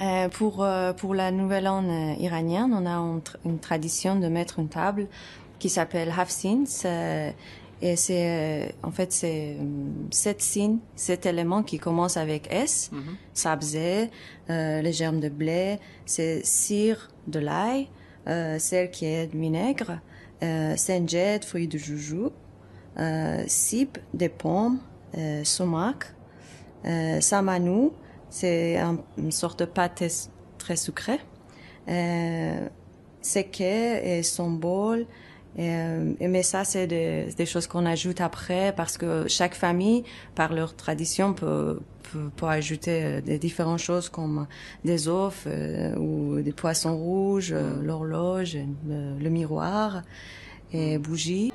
Euh, pour euh, pour la nouvelle an euh, iranienne, on a une, tr- une tradition de mettre une table qui s'appelle Hafsins. euh, et c'est euh, en fait c'est sept signes, sept éléments qui commencent avec S. Sabzé, euh, les germes de blé, c'est cire de l'ail, euh, sel qui est de vinaigre, euh, senjet, fruits de joujou, euh, sip, des pommes, euh, sumac, euh, samanou, c'est un- une sorte de pâte très- sucrée. Euh, seké et son bol. Euh, mais ça, c'est des, des choses qu'on ajoute après parce que chaque famille, par leur tradition, peut, peut, peut ajouter euh, des différentes choses comme des œufs euh, ou des poissons rouges, euh, l'horloge, le, le miroir et bougies.